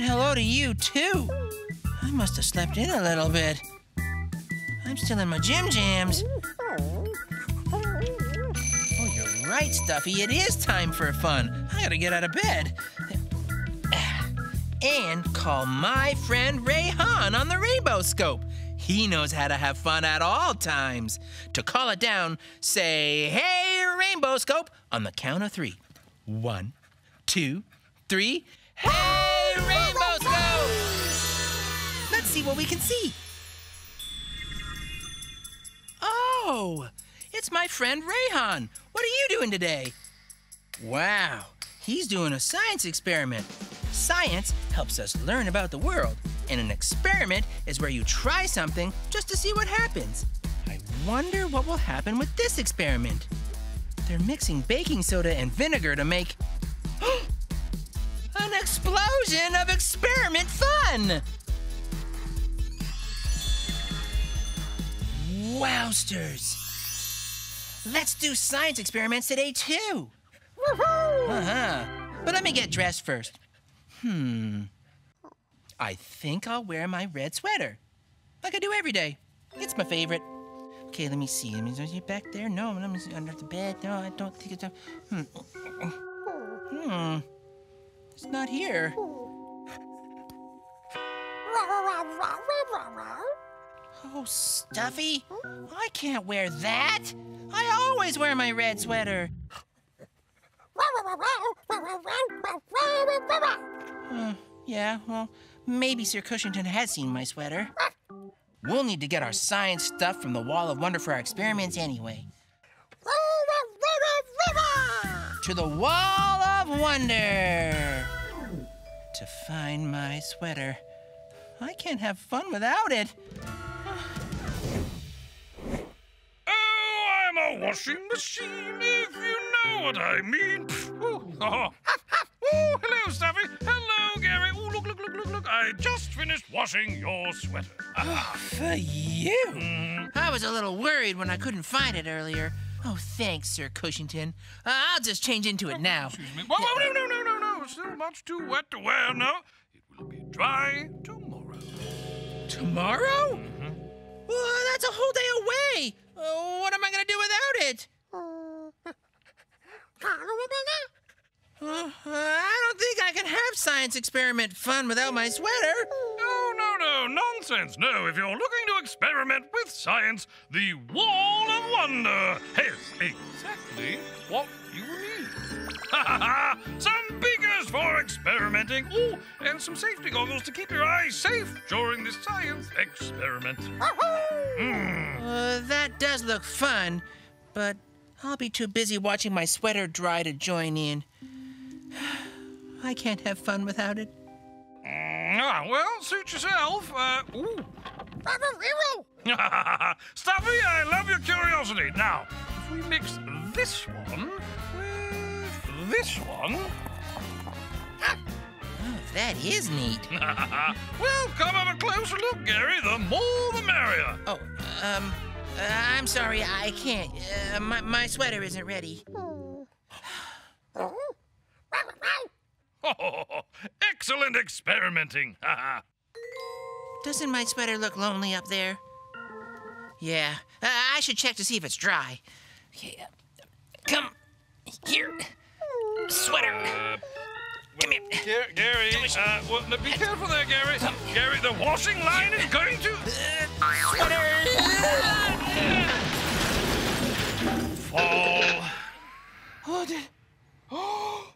and hello to you, too. I must have slept in a little bit. I'm still in my gym jams. Oh, you're right, Stuffy. It is time for fun. I gotta get out of bed. And call my friend Ray Rayhan on the Rainbow Scope. He knows how to have fun at all times. To call it down, say, Hey, Rainbow Scope, on the count of three. One, two, three. Hey, Rainbow Scope! Let's see what we can see. Oh, it's my friend Rayhan. What are you doing today? Wow, he's doing a science experiment. Science helps us learn about the world, and an experiment is where you try something just to see what happens. I wonder what will happen with this experiment. They're mixing baking soda and vinegar to make explosion of experiment fun! Wowsters! Let's do science experiments today, too! Woohoo! Uh-huh. But let me get dressed first. Hmm. I think I'll wear my red sweater. Like I do every day. It's my favorite. Okay, let me see. Let me is it back there? No, let me see. Under the bed? No, I don't think it's. Hmm. Hmm. Not here. Oh, Stuffy. I can't wear that. I always wear my red sweater. Uh, yeah, well, maybe Sir Cushington has seen my sweater. We'll need to get our science stuff from the Wall of Wonder for our experiments anyway. To the Wall of Wonder! To find my sweater. I can't have fun without it. Oh, I'm a washing machine, if you know what I mean. Oh, oh. oh hello, Stuffy. Hello, Gary. Oh, look, look, look, look, look. I just finished washing your sweater. Ah, For you? mm, I was a little worried when I couldn't find it earlier. Oh, thanks, Sir Cushington. Uh, I'll just change into it now. excuse me. Whoa, whoa, no, no, no, no. Still much too wet to wear now. It will be dry tomorrow. Tomorrow? Well, that's a whole day away. Uh, what am I going to do without it? Uh, I don't think I can have science experiment fun without my sweater. No, no, no, nonsense. No, if you're looking to experiment with science, the Wall of Wonder has exactly what you need. Ha ha ha! Some beakers for experimenting. Oh, and some safety goggles to keep your eyes safe during the science experiment. Hmm. Uh, that does look fun, but I'll be too busy watching my sweater dry to join in. I can't have fun without it. Ah, well, suit yourself. Uh, ooh. Stuffy, I love your curiosity. Now, if we mix this one with this one. Oh, that is neat. well, come have a closer look, Gary. The more the merrier. Oh, um, uh, I'm sorry, I can't. Uh, my, my sweater isn't ready. Excellent experimenting. Doesn't my sweater look lonely up there? Yeah, uh, I should check to see if it's dry. Okay, come here, sweater. Uh, Come here. Ga- Gary, uh, well, no, be careful there, Gary. Gary, the washing line is going to fall. Oh, did... oh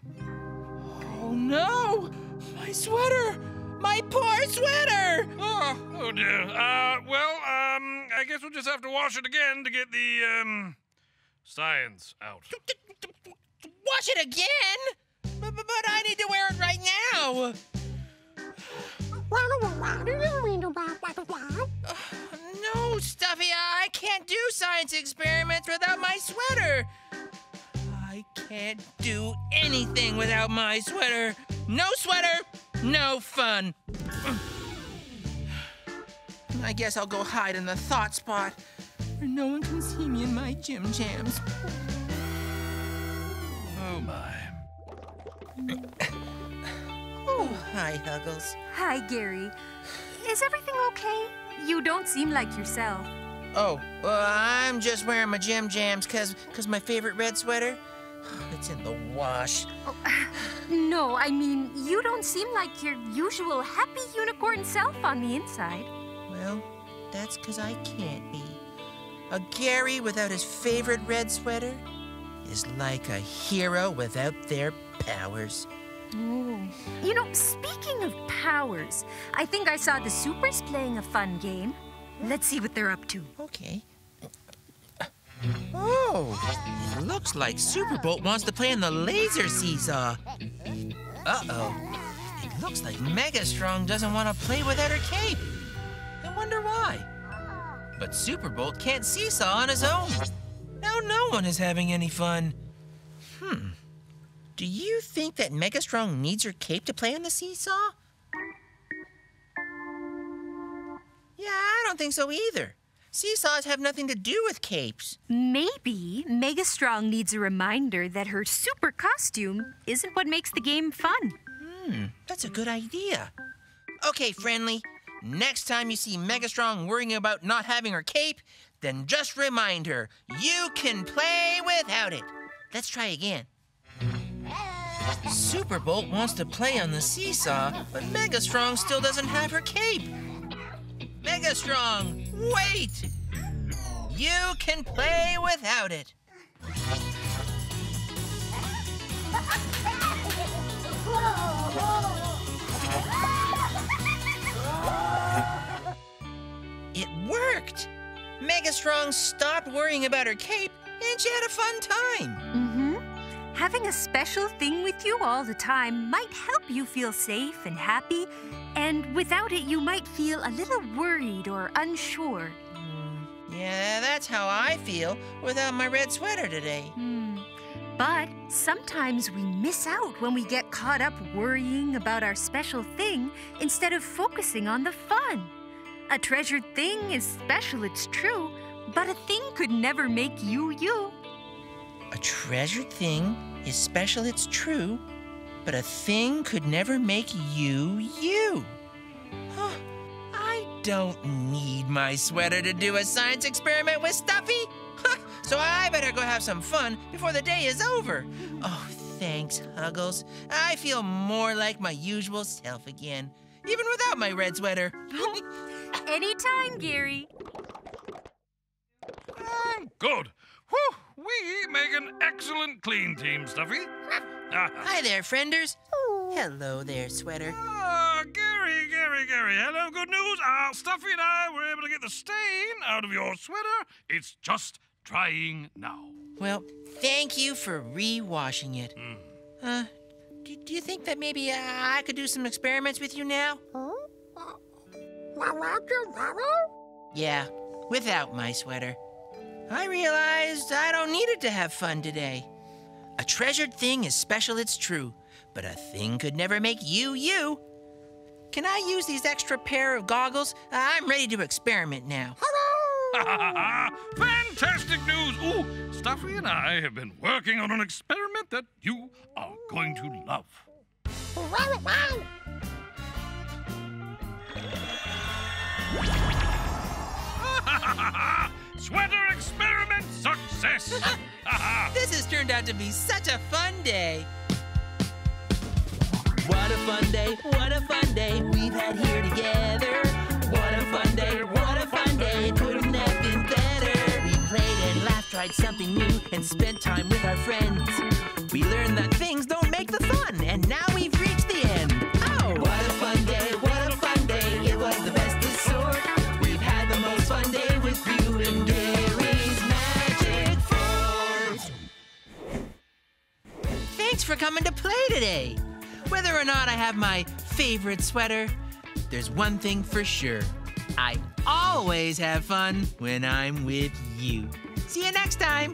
no! My sweater! My poor sweater! Oh, oh dear. Uh, well, um, I guess we'll just have to wash it again to get the, um, science out. Wash it again? But, but, but I need to wear it right now. No, Stuffy, I can't do science experiments without my sweater. I can't do anything without my sweater. No sweater, No fun. I guess I'll go hide in the thought spot where no one can see me in my gym jams. Oh my. Oh, hi, Huggles. Hi, Gary. Is everything okay? You don't seem like yourself. Oh, well, I'm just wearing my gym jams cause, cause my favorite red sweater, it's in the wash. Oh, No, I mean, you don't seem like your usual happy unicorn self on the inside. Well, that's cause I can't be. A Gary without his favorite red sweater is like a hero without their powers. Oh. You know, speaking of powers, I think I saw the Supers playing a fun game. Let's see what they're up to. Okay. Oh, looks like Superbolt wants to play in the laser seesaw. Uh-oh. It looks like Mega Strong doesn't want to play without her cape. I wonder why. But Superbolt can't seesaw on his own. Now no one is having any fun. Hmm. Do you think that Mega Strong needs her cape to play on the seesaw? Yeah, I don't think so either. Seesaws have nothing to do with capes. Maybe Mega Strong needs a reminder that her super costume isn't what makes the game fun. Hmm, that's a good idea. Okay, friendly. Next time you see Megastrong worrying about not having her cape, then just remind her you can play without it. Let's try again. Superbolt wants to play on the seesaw, but Megastrong still doesn't have her cape. Megastrong, wait! You can play without it. It Megastrong stopped worrying about her cape and she had a fun time. Mm-hmm. Having a special thing with you all the time might help you feel safe and happy, and without it, you might feel a little worried or unsure. Hmm, yeah, that's how I feel without my red sweater today. Hmm. But sometimes we miss out when we get caught up worrying about our special thing instead of focusing on the fun. A treasured thing is special, it's true, but a thing could never make you you. A treasured thing is special, it's true, but a thing could never make you you. Huh. I don't need my sweater to do a science experiment with Stuffy. So I better go have some fun before the day is over. Oh, thanks, Huggles. I feel more like my usual self again, even without my red sweater. Anytime, Gary. Um, good. Whew, we make an excellent clean team, Stuffy. Hi there, frienders. Hello there, sweater. Ah, Gary, Gary, Gary. Hello, good news. Uh, Stuffy and I were able to get the stain out of your sweater. It's just drying now. Well, thank you for re-washing it. Mm. Uh, do, do you think that maybe uh, I could do some experiments with you now? Yeah, without my sweater. I realized I don't need it to have fun today. A treasured thing is special, it's true, but a thing could never make you you. Can I use these extra pair of goggles? Uh, I'm ready to experiment now. Hello! Fantastic news! Ooh, Stuffy and I have been working on an experiment that you are going to love. Sweater experiment success! This has turned out to be such a fun day. What a fun day, what a fun day we've had here together. What a fun day, what a fun day, couldn't have been better. We played and laughed, tried something new, and spent time with our friends. We learned that things don't make the fun, and now we've Thanks for coming to play today. Whether or not I have my favorite sweater, there's one thing for sure. I always have fun when I'm with you. See you next time.